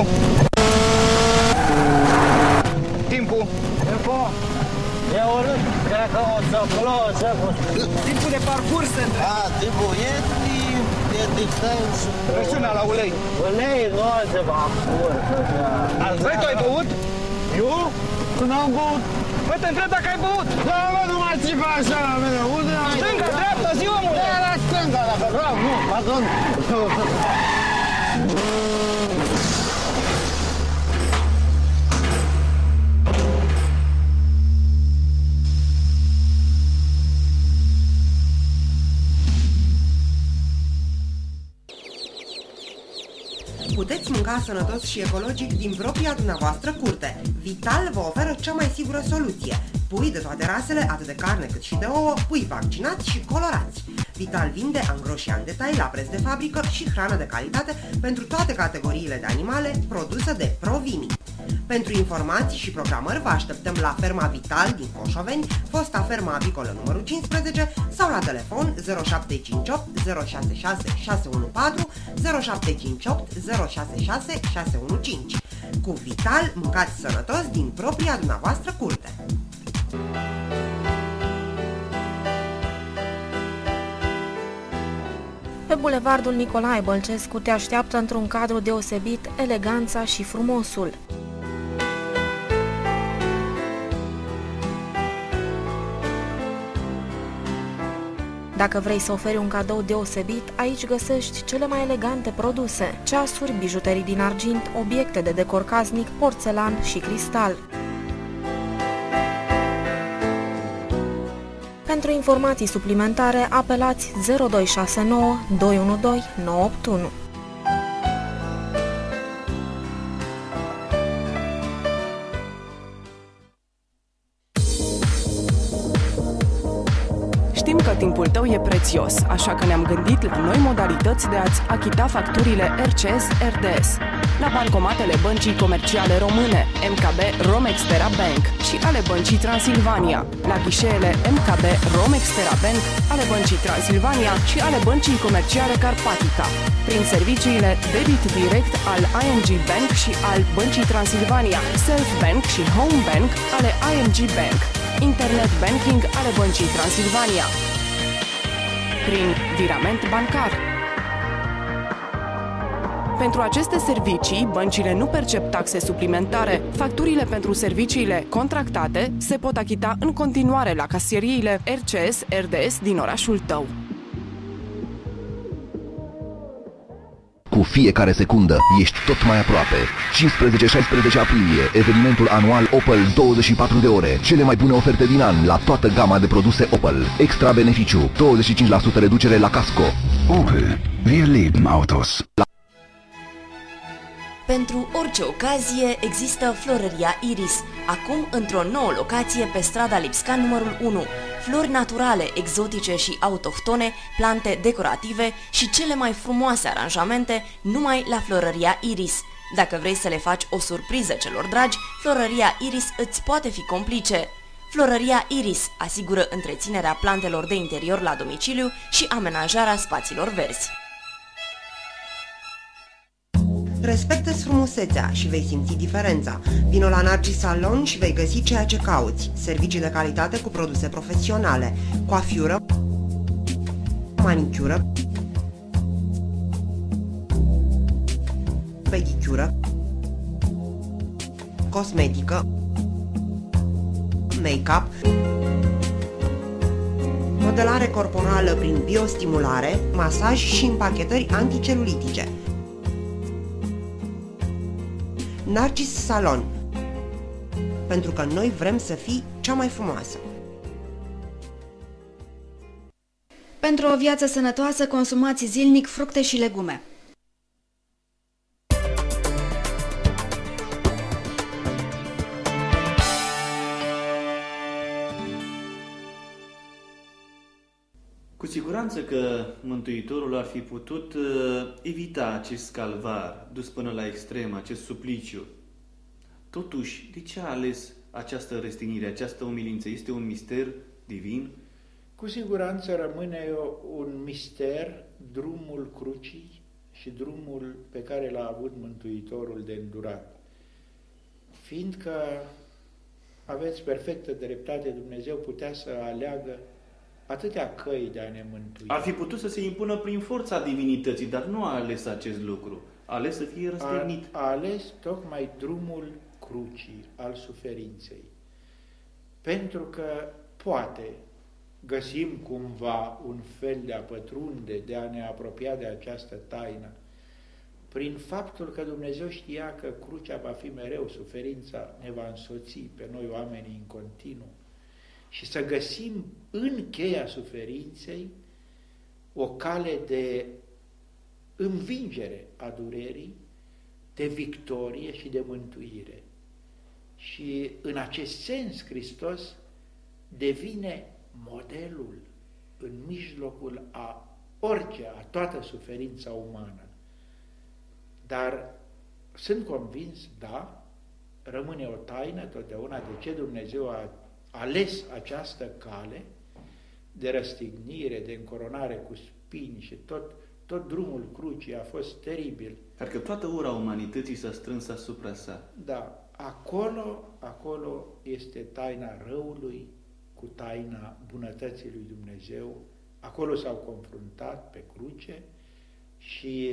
Timpul. Timpul. Timpul. E urât. Cred că o să plouă, Timpul de parcurs se între... A, timpul e timp, e distanță. Presiunea la ulei. Ulei nu se va curcă. Vrei, tu ai băut? Eu? Când am băut. Păi te întreb dacă ai băut. Da, mă, nu mai țipa așa la mine. Unde am Stânga, dreapta, zi omule. Da, la stânga, dacă vreau, nu, pardon. Mânca sănătos și ecologic din propria dumneavoastră curte. Vital vă oferă cea mai sigură soluție. Pui de toate rasele, atât de carne cât și de ouă, pui vaccinați și colorați. Vital vinde angro și în detai la preț de fabrică și hrană de calitate pentru toate categoriile de animale produsă de Provimi. Pentru informații și programări vă așteptăm la Ferma Vital din Coșoveni, fosta ferma avicolă numărul 15 sau la telefon 0758 066 614 0758 066 615. Cu Vital, mâncați sănătos din propria dumneavoastră curte. Pe bulevardul Nicolae Bălcescu te așteaptă într-un cadru deosebit eleganța și frumosul. Dacă vrei să oferi un cadou deosebit, aici găsești cele mai elegante produse, ceasuri, bijuterii din argint, obiecte de decor casnic, porțelan și cristal. Pentru informații suplimentare, apelați 0269 212 981. Știm că timpul tău e prețios, așa că ne-am gândit la noi modalități de a-ți achita facturile RCS RDS. La bancomatele băncii comerciale române, MKB Romextera Bank și ale băncii Transilvania, la ghișeele MKB Romextera Bank, ale băncii Transilvania și ale băncii comerciale Carpatica, prin serviciile debit direct al ING Bank și al băncii Transilvania, Self Bank și Home Bank ale ING Bank internet banking ale băncii Transilvania, prin virament bancar. Pentru aceste servicii, băncile nu percep taxe suplimentare. Facturile pentru serviciile contractate se pot achita în continuare la casieriile RCS RDS din orașul tău. Cu fiecare secundă ești tot mai aproape. 15-16 aprilie, evenimentul anual Opel 24 de ore. Cele mai bune oferte din an la toată gama de produse Opel. Extra beneficiu, 25% reducere la casco. Opel. Wir lieben Autos. Pentru orice ocazie există Florăria Iris, acum într-o nouă locație pe strada Lipscan numărul 1. Flori naturale, exotice și autohtone, plante decorative și cele mai frumoase aranjamente numai la Florăria Iris. Dacă vrei să le faci o surpriză celor dragi, Florăria Iris îți poate fi complice. Florăria Iris asigură întreținerea plantelor de interior la domiciliu și amenajarea spațiilor verzi. Respectă-ți frumusețea și vei simți diferența. Vino la Narcis Salon și vei găsi ceea ce cauți. Servicii de calitate cu produse profesionale, coafiură, manicură, pedicură, cosmetică, make-up, modelare corporală prin biostimulare, masaj și împachetări anticelulitice. Narcis Salon Pentru că noi vrem să fii cea mai frumoasă. Pentru o viață sănătoasă, consumați zilnic fructe și legume. Cu siguranță că Mântuitorul ar fi putut uh, evita acest calvar dus până la extrem, acest supliciu. Totuși, de ce a ales această răstignire, această umilință? Este un mister divin? Cu siguranță rămâne un mister drumul crucii și drumul pe care l-a avut Mântuitorul de îndurat. Fiindcă aveți perfectă dreptate, Dumnezeu putea să aleagă atâtea căi de a ne mântui. Ar fi putut să se impună prin forța divinității, dar nu a ales acest lucru. A ales să fie răstignit. A, a ales tocmai drumul crucii, al suferinței. Pentru că poate găsim cumva un fel de a pătrunde, de a ne apropia de această taină, prin faptul că Dumnezeu știa că crucea va fi mereu, suferința ne va însoți pe noi oamenii în continuu și să găsim în cheia suferinței o cale de învingere a durerii, de victorie și de mântuire. Și în acest sens Hristos devine modelul în mijlocul a orice, a toată suferința umană. Dar sunt convins, da, rămâne o taină totdeauna de ce Dumnezeu a ales această cale de răstignire, de încoronare cu spini și tot, tot drumul crucii a fost teribil. Pentru că toată ura umanității s-a strâns asupra sa. Da, acolo, acolo este taina răului cu taina bunătății lui Dumnezeu. Acolo s-au confruntat pe cruce și